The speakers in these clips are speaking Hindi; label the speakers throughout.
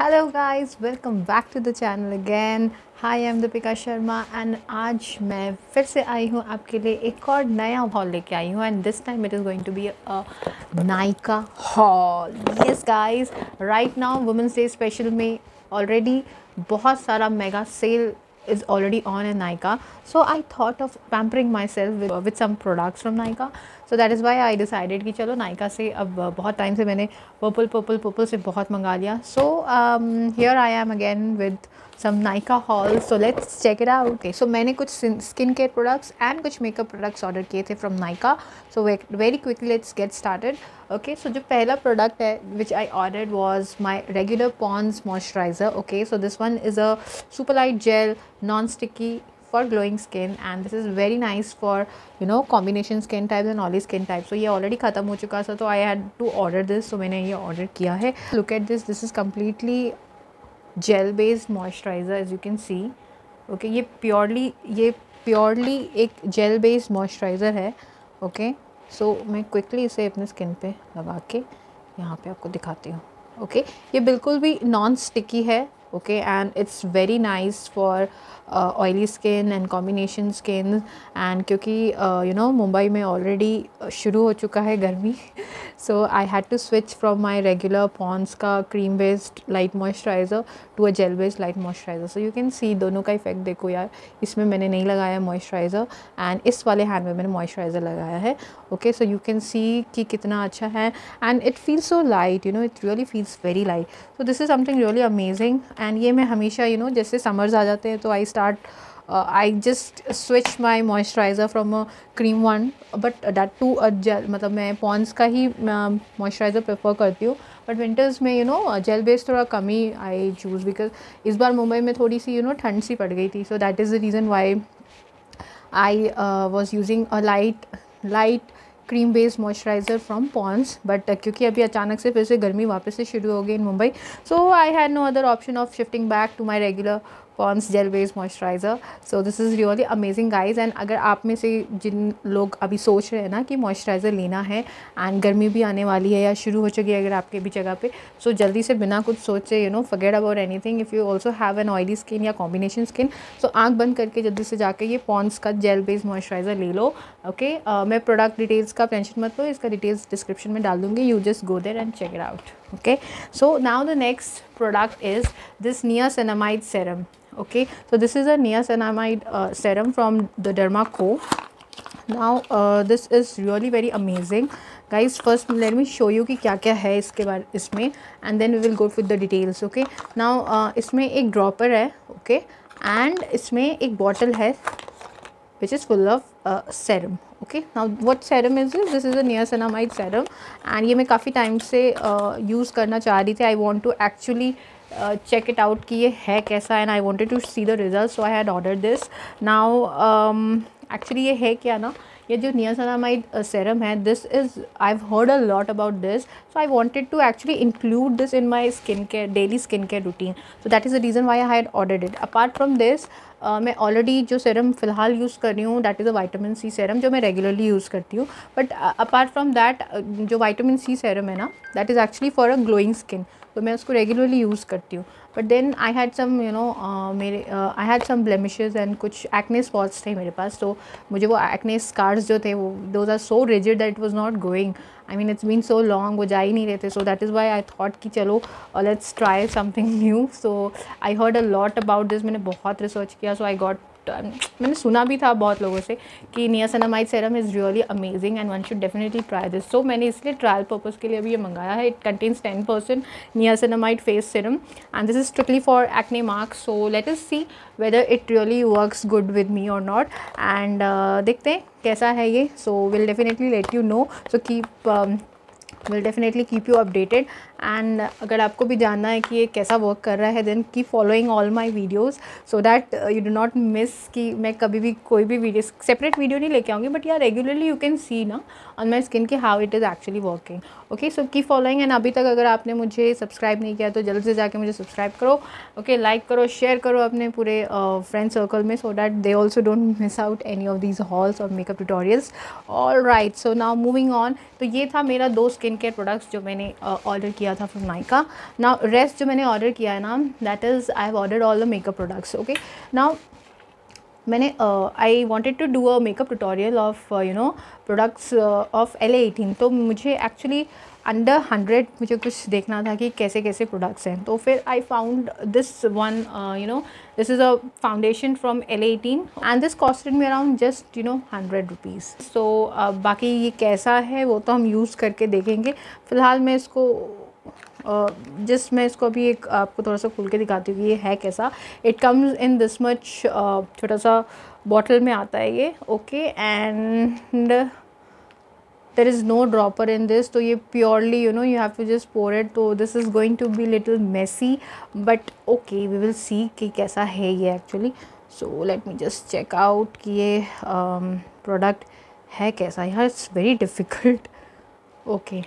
Speaker 1: Hello guys welcome back to the channel again hi I am Deepika Sharma and आज मैं फिर से आई हूँ आपके लिए एक और नया हॉल लेके आई हूँ and this time it is going to be a Nykaa haul yes guys right now women's day special में ऑलरेडी बहुत सारा mega sale is already on in Nykaa. So I thought of pampering myself with, with some products from Nykaa. So that is why I decided कि चलो Nykaa से अब बहुत टाइम से मैंने पर्पल पर्पल पर्पल से बहुत मंगा लिया। So here I am again with some Nykaa haul so let's check it out so मैंने कुछ स्किन केयर प्रोडक्ट्स एंड कुछ मेकअप प्रोडक्ट्स ऑर्डर किए थे from Nykaa so very quickly let's get started okay so जो पहला प्रोडक्ट है which I order was my regular Pond's moisturiser okay so this one is a super light gel non sticky for glowing skin and this is very nice for you know combination skin type and oily skin type so ये ऑलरेडी खत्म हो चुका था तो I had to order this so मैंने ये ऑर्डर किया है। Look at this this is completely gel based moisturiser as you can see okay ये प्योरली ये प्योरली एक जेल बेस्ड मॉइस्चराइजर है। ओके सो मैं क्विकली इसे अपने स्किन पर लगा के यहाँ पर आपको दिखाती हूँ। Okay okay? ये बिल्कुल भी नॉन स्टिकी है। okay and it's very nice for oily skin and combination skin and क्योंकि यू नो मुंबई में ऑलरेडी शुरू हो चुका है गर्मी so I had to switch from my regular Pond's का cream based light moisturiser to a gel based light moisturiser so you can see दोनों का इफेक्ट देखो यार इसमें मैंने नहीं लगाया मॉइस्चराइज़र एंड इस वाले हैंड में मैंने मॉइस्चराइज़र लगाया है okay so you can see कि कितना अच्छा है and it feels so light you know it really feels very light so this is something really amazing And ये मैं हमेशा यू you नो know, जैसे समर्स आ जाते हैं तो I start I just switch my moisturiser from a cream one but that to a gel मतलब मैं पॉन्स का ही मॉइस्चराइज़र प्रेफर करती हूँ। बट विंटर्स में यू नो जेल बेस थोड़ा कम ही आई चूज़ बिकॉज़ इस बार मुंबई में थोड़ी सी यू नो ठंड सी पड़ गई थी। So that is the reason why I was using a light light cream based moisturiser from Pond's but क्योंकि अभी अचानक से फिर से गर्मी वापस से शुरू हो गई in Mumbai so I had no other option of shifting back to my regular Pond's gel based moisturiser so this is really amazing guys and अगर आप में से जिन लोग अभी सोच रहे हैं ना कि मॉइस्चराइज़र लेना है एंड गर्मी भी आने वाली है या शुरू हो चुकी है अगर आपके भी जगह पे सो so जल्दी से बिना कुछ सोचे you know forget about anything if you also have an oily skin या कॉम्बिनेशन स्किन सो आँख बंद करके जल्दी से जाके ये पॉन्स का जेल बेस्ड मॉइस्चराइज़र ले लो ओके okay? uh, मैं प्रोडक्ट डिटेल्स का टेंशन मत लो इसका डिटेल्स डिस्क्रिप्शन में डाल दूँगी. You just go there and check it out okay so now the next product is this niacinamide serum okay so this is a niacinamide uh, serum from the derma co now uh, this is really very amazing guys first let me show you कि क्या क्या है इसके बारे इसमें and then we will go with the details okay now uh, इसमें एक dropper है okay and इसमें एक bottle है which is full of uh, serum okay? Now what serum is this? This is a niacinamide serum and ये मैं काफ़ी टाइम से यूज़ uh, करना चाह रही थी। I want to actually check it out कि ये है कैसा and I wanted to see the result so I had order this now actually ये है क्या ना? ये जो नियासनामाइड सेरम है this is I heard a lot about this so I wanted to actually include this in my skin care daily skin care routine so that is the reason why I had ordered it apart from this मैं ऑलरेडी जो सेरम फ़िलहाल यूज़ कर रही हूँ that is a vitamin C serum जो मैं रेगुलरली यूज़ करती हूँ. बट अपार्ट फ्रॉम दैट जो वाइटामिन सी सेरम है ना that is actually for a glowing skin तो मैं उसको रेगुलरली यूज़ करती हूँ. But then I had some you know मेरे I had some blemishes and कुछ एक्ने स्पॉट्स थे मेरे पास तो मुझे वो एक्ने स्कार्स जो थे वो those are so rigid that was not going I mean it's been so long वो जा ही नहीं रहते so that is why I thought कि चलो let's try something new so I heard a lot about this मैंने बहुत रिसर्च किया सो आई गॉट मैंने सुना भी था बहुत लोगों से कि niacinamide serum is really amazing and one should definitely try this so मैंने इसलिए ट्रायल पर्पज़ के लिए अभी ये मंगाया है। It contains ten percent niacinamide face serum and this is strictly for acne marks so let is see whether it really works good with me और नॉट एंड देखते हैं कैसा है ये। So will definitely let you know so keep will definitely keep you updated and अगर आपको भी जानना है कि ये कैसा वर्क कर रहा है then keep following all my videos so that you do not miss कि मैं कभी भी कोई भी वीडियो सेपरेट वीडियो नहीं लेके आऊँगी बट यार रेगुलरली यू कैन सी ना ऑन माई स्किन की how it is actually working okay so keep following and अभी तक अगर आपने मुझे सब्सक्राइब नहीं किया तो जल्द से जाके मुझे सब्सक्राइब करो। ओके okay, लाइक like करो शेयर करो अपने पूरे फ्रेंड uh, सर्कल में so that they also don't miss out any of these hauls और makeup tutorials all right so now moving on तो ये था मेरा दो स्किन स्किन केयर प्रोडक्ट्स जो मैंने ऑर्डर किया था फ्रॉम नाइका नाउ रेस्ट जो मैंने ऑर्डर किया है ना that is I have order all the makeup products okay now मैंने I wanted to do a makeup tutorial of you know products of L eighteen तो मुझे एक्चुअली अंडर हंड्रेड मुझे कुछ देखना था कि कैसे कैसे प्रोडक्ट्स हैं। तो फिर I found this one you know this is a foundation from L eighteen and this costed me around just you know hundred rupees so बाकी ये कैसा है वो तो हम यूज़ करके देखेंगे। फ़िलहाल मैं इसको जस्ट uh, मैं इसको अभी एक आपको थोड़ा सा खुल के दिखाती हूँ ये है कैसा। It comes in this much छोटा सा बॉटल में आता है ये okay and there is no dropper in this तो ये purely you know you have to just pour it तो this is going to be little messy but okay we will see कि कैसा है ये actually so let me just check out कि ये प्रोडक्ट um, है कैसा. यार इट्स वेरी डिफ़िकल्ट ओके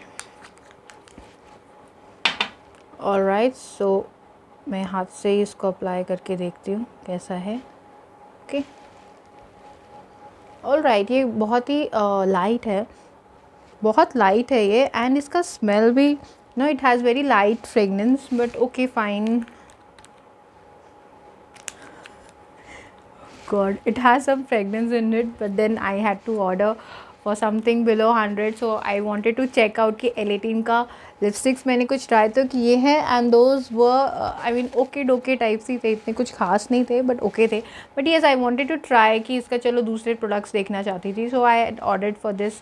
Speaker 1: और राइट सो मैं हाथ से ही इसको अप्लाई करके देखती हूँ कैसा है. ओके ऑल राइट ये बहुत ही लाइट uh, है. बहुत लाइट है ये एंड इसका स्मेल भी no it has very light fragrance but okay fine god, it has some fragrance in it, but then i had to order for something below 100 so i wanted to check out कि L18 का लिपस्टिक्स मैंने कुछ ट्राई तो किए हैं एंड दोज व I mean okay dokey types ही थे, इतने कुछ खास नहीं थे बट ओके okay थे. But yes I wanted to try कि इसका चलो दूसरे प्रोडक्ट्स देखना चाहती थी so I order for this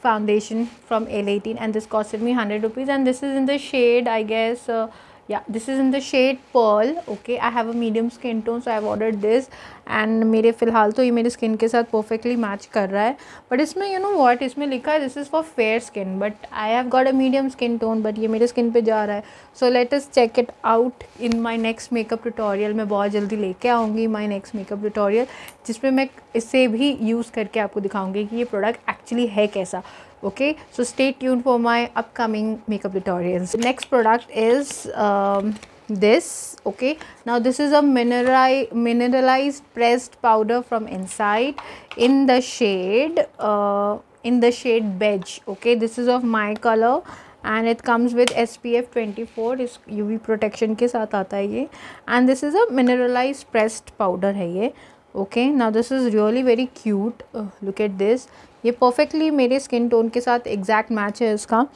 Speaker 1: foundation from L18 and this costed me 100 rupees and this is in the shade I guess uh, yeah, this is in the shade pearl, okay? I have a medium skin tone, so I have ordered this. And मेरे फ़िलहाल तो ये मेरे स्किन के साथ परफेक्टली मैच कर रहा है। बट इसमें यू नो वॉट इसमें लिखा है this is for fair skin but I have got a medium skin tone but ये मेरे स्किन पे जा रहा है। So let us check it out in my next makeup tutorial मैं बहुत जल्दी लेके आऊँगी माई नेक्स्ट मेकअप ट्यूटोरियल जिसमें मैं इसे भी यूज़ करके आपको दिखाऊँगी कि ये प्रोडक्ट एक्चुअली है कैसा। okay so stay tuned for my upcoming makeup tutorials next product is um, this okay now this is a minerali mineralized pressed powder from inside in the shade uh, in the shade beige okay this is of my color and it comes with SPF 24 is UV protection के साथ आता है ये and this is a mineralized pressed powder है ये okay now this is really very cute uh, look at this ये परफेक्टली मेरे स्किन टोन के साथ एग्जैक्ट मैच है इसका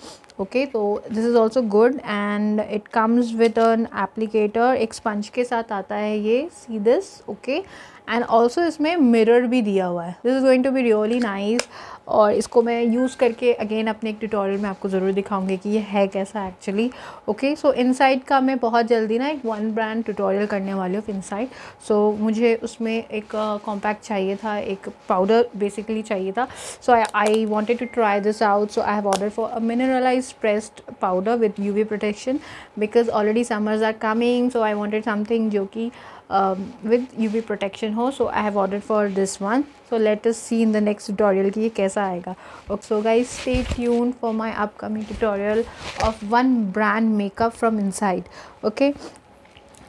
Speaker 1: ओके तो this is also good and it comes with an applicator एक स्पंज के साथ आता है ये see this okay and also इसमें मिरर भी दिया हुआ है। This is going to be really nice और इसको मैं यूज़ करके अगेन अपने एक ट्यूटोरियल में आपको ज़रूर दिखाऊँगी कि ये है कैसा एक्चुअली ओके सो इनसाइड का मैं बहुत जल्दी ना एक वन ब्रांड ट्यूटोरियल करने वाली हूँ इनसाइड सो मुझे उसमें एक कॉम्पैक्ट uh, चाहिए था एक पाउडर बेसिकली चाहिए था। So I wanted to try this out so I have order for a mineralize pressed powder with U V protection because already summers are coming so I wanted something जो कि विद यू वी प्रोटेक्शन हो so I have order for this one so let us see in the next tutorial कि ये कैसा आएगा. So guys stay tune for my upcoming tutorial of one brand makeup from inside okay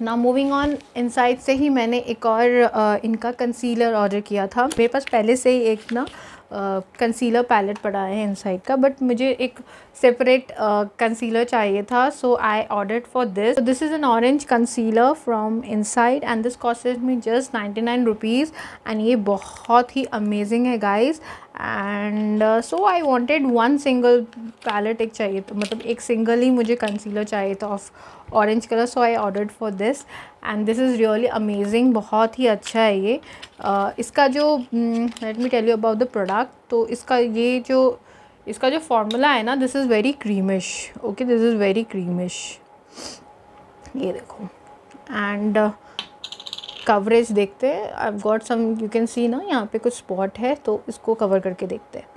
Speaker 1: ना मूविंग ऑन इनसाइड से ही मैंने एक और uh, इनका कंसीलर ऑर्डर किया था. मेरे पास पहले से ही एक ना कंसीलर पैलेट पड़ा है इनसाइड का बट मुझे एक सेपरेट कंसीलर चाहिए था so I order for this this is an orange concealer from inside and this costed me just ninety nine rupees and ये बहुत ही अमेजिंग है guys and so I wanted one single palette एक चाहिए तो मतलब एक सिंगल ही मुझे कंसीलर चाहिए था of orange colour so I order for this and this is really amazing बहुत ही अच्छा है ये। uh, इसका जो let me tell you about the product तो इसका ये जो इसका जो फॉर्मूला है ना this is very creamish okay this is very creamish ये देखो। एंड कवरेज uh, देखते हैं। I got some you can see ना यहाँ पे कुछ स्पॉट है तो इसको कवर करके देखते हैं।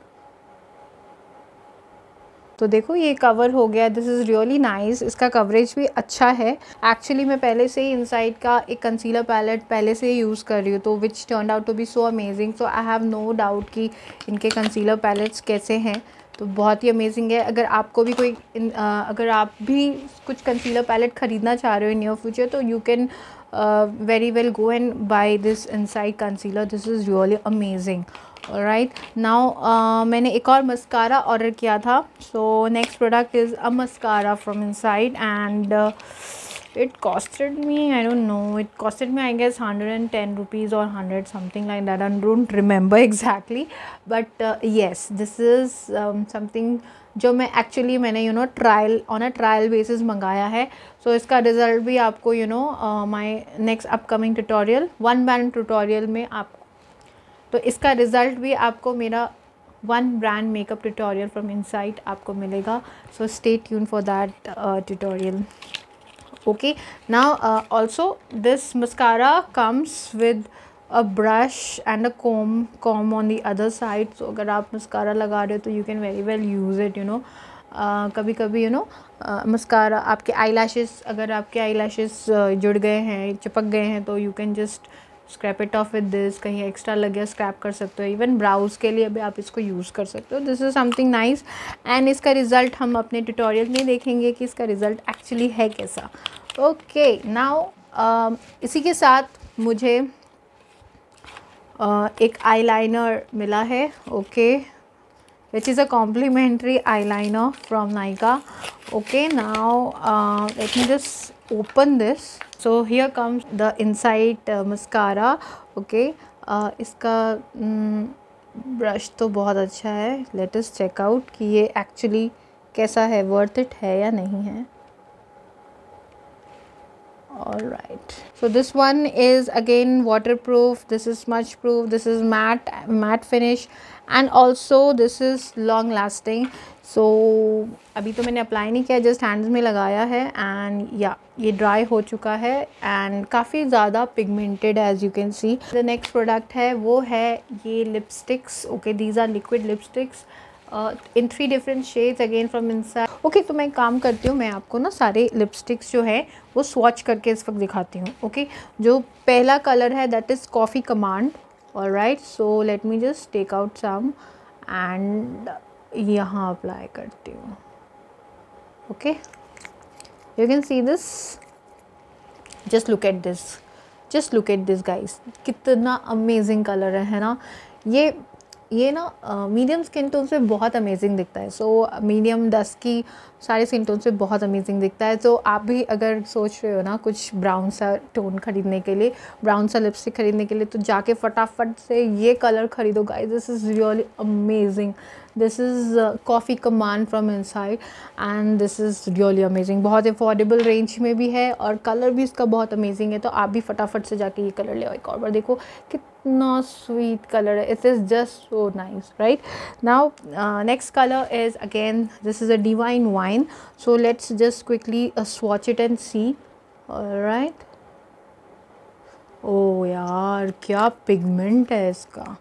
Speaker 1: तो देखो ये कवर हो गया। दिस इज़ रियली नाइस इसका कवरेज भी अच्छा है। एक्चुअली मैं पहले से ही इनसाइड का एक कंसीलर पैलेट पहले से ही यूज़ कर रही हूँ तो which turn out to be so amazing so I have no doubt कि इनके कंसीलर पैलेट्स कैसे हैं। तो बहुत ही अमेजिंग है। अगर आपको भी कोई इन, आ, अगर आप भी कुछ कंसीलर पैलेट ख़रीदना चाह रहे हो इन नियर फ्यूचर तो you can very well go and buy this inside concealer this is really amazing right now मैंने एक और मस्कारा ऑर्डर किया था। So next product is a mascara from inside and it costed me i don't know it costed me i guess 110 rupees or 100 something like that. I don't remember exactly but uh, yes this is um, something जो मैं एक्चुअली मैंने you know trial on a trial basis मंगाया है। सो so, इसका रिज़ल्ट भी आपको you know my next upcoming tutorial one band tutorial में आप तो इसका रिज़ल्ट भी आपको मेरा one brand makeup tutorial from insight आपको मिलेगा। So stay tune for that tutorial now uh, also this mascara comes with a brush and a comb comb on the other side. So अगर आप mascara लगा रहे हो तो you can very well use it you know. Uh, कभी कभी यू नो मस्कारा आपके आई लैशेस अगर आपके आई लैशेस जुड़ गए हैं चिपक गए हैं तो you can just scrap it off with this कहीं एक्स्ट्रा लग गया स्क्रैप कर सकते हो। इवन ब्राउज के लिए भी आप इसको यूज़ कर सकते हो। This is something nice and इसका रिज़ल्ट हम अपने ट्यूटोरियल में देखेंगे कि इसका रिज़ल्ट एक्चुअली है कैसा। ओके नाउ um, इसी के साथ मुझे uh, एक आईलाइनर मिला है। Okay which is a complimentary eyeliner from Nykaa okay now uh, let just open this. So here comes the insight uh, okay इसका ब्रश um, तो बहुत अच्छा है। लेटेस्ट चेकआउट कि ये एक्चुअली कैसा है? वर्थ इट है या नहीं है? All right so this one is again waterproof this is smudge proof this is matte matte finish and also this is long lasting so, अभी तो मैंने अप्लाई नहीं किया जस्ट हैंड्स में लगाया है एंड या ये ड्राई हो चुका है एंड काफ़ी ज़्यादा pigmented as you can see the next product है वो है ये lipsticks okay these are liquid lipsticks in three different shades again from inside okay तो मैं काम करती हूँ, मैं आपको ना सारे लिपस्टिक्स जो है, वो स्वॉच करके इस वक्त दिखाती हूँ ओके okay? जो पहला कलर है दैट इज़ कॉफ़ी कमांड और right so let me just take out some and यहाँ अप्लाई करती हूँ okay you can see this just look at this just look at this guys कितना अमेजिंग कलर है ना? ये ये ना मीडियम स्किन टोन्स से बहुत अमेजिंग दिखता है। सो मीडियम दस की सारे स्किन टोन्स से बहुत अमेजिंग दिखता है। तो आप भी अगर सोच रहे हो ना कुछ ब्राउन सा टोन खरीदने के लिए ब्राउन सा लिपस्टिक खरीदने के लिए तो जाके फटाफट से ये कलर खरीदो। Guys this is really amazing this is coffee command from inside and this is really amazing बहुत अफोर्डेबल रेंज में भी है और कलर भी इसका बहुत अमेजिंग है तो आप भी फटाफट से जाके ये कलर ले आओ एक और बार। देखो कितना स्वीट कलर है। It is just so nice right now next colour is again this is a divine wine so let's just quickly swatch it and see right ओ यार क्या पिगमेंट है इसका।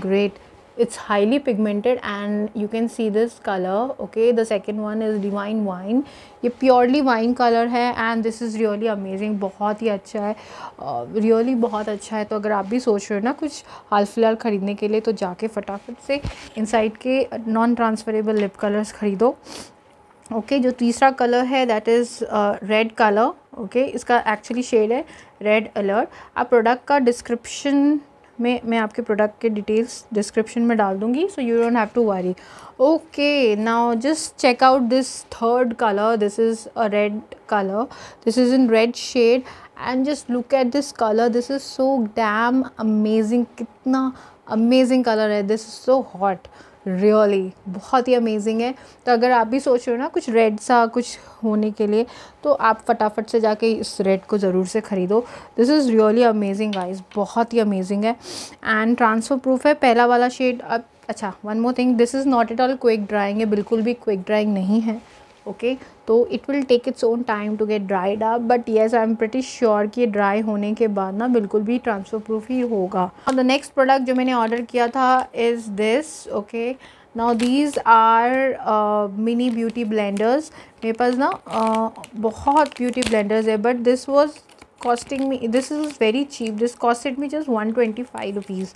Speaker 1: Great it's highly pigmented and you can see this color okay? The second one is divine wine. ये प्योरली वाइन कलर है and this is really amazing बहुत ही अच्छा है। रियली uh, बहुत अच्छा है। तो अगर आप भी सोच रहे हो ना कुछ हाल फ़िलहाल ख़रीदने के लिए तो जाके फटाफट से इनसाइड के नॉन ट्रांसफरेबल लिप कलर्स ख़रीदो ओके okay, जो तीसरा कलर है that is red colour okay इसका एक्चुअली शेड है रेड अलर्ट आप प्रोडक्ट का डिस्क्रिप्शन में मैं आपके प्रोडक्ट के डिटेल्स डिस्क्रिप्शन में डाल दूँगी so you don't have to worry okay now just check out this third colour this is a red colour this is in red shade and just look at this colour this is so damn amazing कितना अमेजिंग कलर है. This is so hot really बहुत ही अमेजिंग है। तो अगर आप भी सोच रहे हो ना कुछ रेड सा कुछ होने के लिए तो आप फटाफट से जाके इस रेड को ज़रूर से ख़रीदो। This is really amazing guys बहुत ही अमेजिंग है। एंड ट्रांसफ़र प्रूफ है। पहला वाला शेड अब अच्छा one more thing this is not at all quick drying है। बिल्कुल भी क्विक ड्राइंग नहीं है। ओके तो it will take its own time to get dried up but yes I am pretty sure कि ड्राई होने के बाद ना बिल्कुल भी ट्रांसफ़र प्रूफ ही होगा। और द नेक्स्ट प्रोडक्ट जो मैंने ऑर्डर किया था is this okay now these are mini beauty blenders मेरे पास ना uh, बहुत ब्यूटी ब्लेंडर्स है but this was costing me this is very cheap costing me this is very cheap. This costed me just 125 rupees.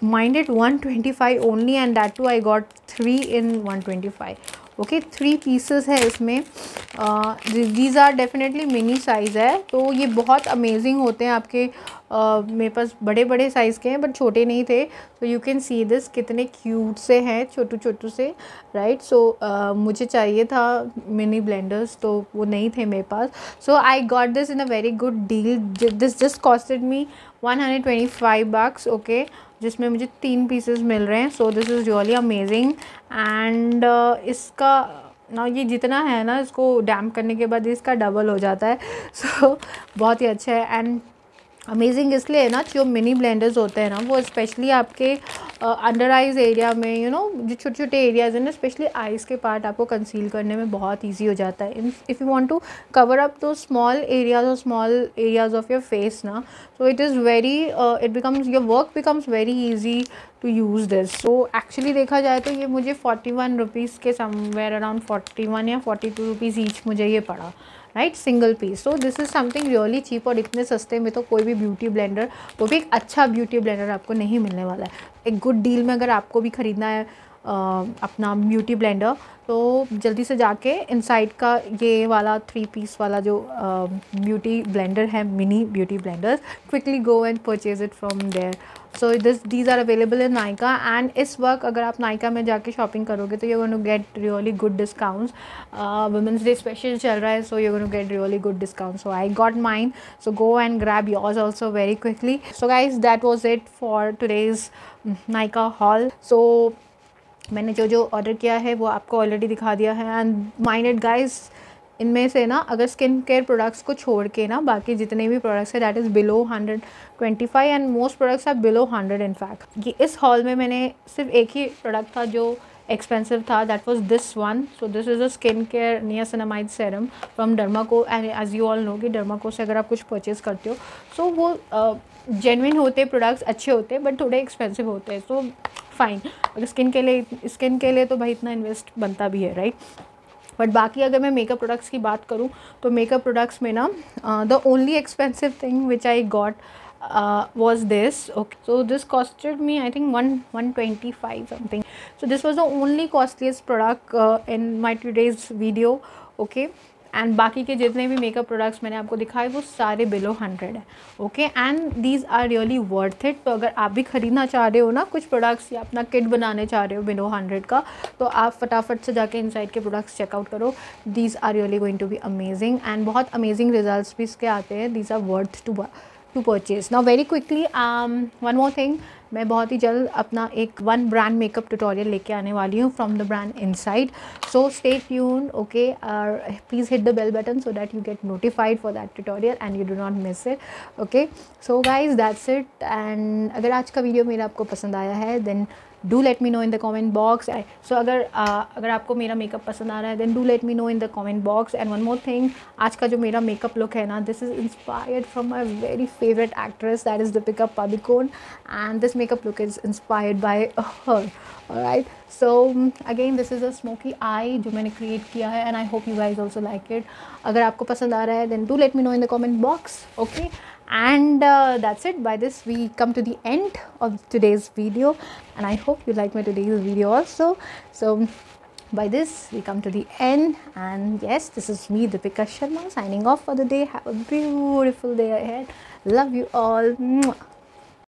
Speaker 1: Minded 125 only and that too i got three in 125 okay three pieces है इसमें। These are definitely mini size है तो ये बहुत अमेजिंग होते हैं आपके। मेरे पास बड़े बड़े साइज़ के हैं बट छोटे नहीं थे। तो यू कैन सी दिस कितने क्यूट से हैं छोटू छोटू से राइट सो so, मुझे चाहिए था मिनी ब्लेंडर्स तो वो नहीं थे मेरे पास। So I got this in a very good deal this just costed me one hundred twenty five bucks okay जिसमें मुझे तीन पीसेस मिल रहे हैं। So this is really amazing and इसका ना ये जितना है ना इसको डैम्प करने के बाद इसका डबल हो जाता है। सो so, बहुत ही अच्छा है। एंड अमेजिंग इसलिए है ना जो मिनी ब्लेंडर्स होते हैं ना वो स्पेशली आपके अंडर आइज़ एरिया में यू नो जो छोटे छोटे एरियाज़ हैं ना स्पेशली आइज़ के पार्ट आपको कंसील करने में बहुत ईजी हो जाता है। If you want to cover up those small areas और small areas of your face ना so it is very it becomes your work becomes very easy to use this so actually देखा जाए तो ये मुझे फोर्टी वन रुपीज़ के समवेयर अराउंड फोर्टी वन या फोर्टी टू रुपीज़ ईच मुझे ये पड़ा। Right single piece so this is something really cheap और इतने सस्ते में तो कोई भी ब्यूटी ब्लेंडर वो भी एक अच्छा ब्यूटी ब्लेंडर आपको नहीं मिलने वाला है। एक गुड डील में अगर आपको भी ख़रीदना है आ, अपना ब्यूटी ब्लेंडर तो जल्दी से जाके इनसाइड का ये वाला थ्री पीस वाला जो ब्यूटी ब्लेंडर है mini beauty blender quickly go and purchase it from there so this these are available in Nykaa and इस वक्त अगर आप नाइका में जाके शॉपिंग करोगे तो you gonna get really good discounts women's day special चल रहा है so you gonna get really good discount so I got mine so go and grab yours also very quickly so guys that was it for today's Nykaa haul so मैंने जो जो ऑर्डर किया है, वो आपको ऑलरेडी दिखा दिया है. एंड माइंडेड गाइज़ इनमें से ना अगर स्किन केयर प्रोडक्ट्स को छोड़ के ना बाकी जितने भी प्रोडक्ट्स हैं that is below hundred twenty five and most products are below hundred in fact ये इस हॉल में मैंने सिर्फ़ एक ही प्रोडक्ट था जो एक्सपेंसिव था that was this one so this is a skin care niacinamide serum from Dermaco and as you all know कि डर्माको से अगर आप कुछ परचेज करते हो सो so वो जेनविन uh, होते प्रोडक्ट्स अच्छे होते बट थोड़े एक्सपेंसिव होते हैं सो फाइन अगर स्किन के लिए स्किन के लिए तो भाई इतना इन्वेस्ट बनता भी है राइट बट बाकी अगर मैं मेकअप प्रोडक्ट्स की बात करूँ तो मेकअप प्रोडक्ट्स में ना the only expensive thing which I got was this okay so this costed me I think one one twenty five something so this was the only costliest product in my today's video okay and बाकी के जितने भी मेकअप प्रोडक्ट्स मैंने आपको दिखाए, वो सारे बिलो हंड्रेड है okay and these are really worth it तो अगर आप भी ख़रीदना चाह रहे हो ना, कुछ प्रोडक्ट्स या अपना किट बनाने चाह रहे हो बिलो हंड्रेड का तो आप फटाफट से जाके इनसाइड के प्रोडक्ट्स चेकआउट करो। These are really going to be amazing and बहुत अमेजिंग रिज़ल्ट भी इसके आते हैं। These are worth to to purchase now very quickly one more thing मैं बहुत ही जल्द अपना एक वन ब्रांड मेकअप ट्यूटोरियल लेके आने वाली हूँ from the brand Insight so stay tune okay please hit the bell button so that you get notified for that tutorial and you do not miss it okay so guys that's it and अगर आज का वीडियो मेरा आपको पसंद आया है then do let me know in the comment box so अगर uh, अगर आपको मेरा मेकअप पसंद आ रहा है then do let me know in the comment box and one more thing आज का जो मेरा मेकअप लुक है ना this is inspired from my very favourite actress that is Deepika Padukone and this makeup look is inspired by her right so again this is a smoky eye जो मैंने क्रिएट किया है and I hope you guys also like it अगर आपको पसंद आ रहा है then do let me know in the comment box okay and uh, that's it. By this we come to the end of today's video. And i hope you like my today's video also. So by this we come to the end. And yes this is me Deepika Sharma signing off for the day. Have a beautiful day ahead. Love you all